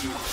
Kill.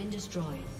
Been destroyed.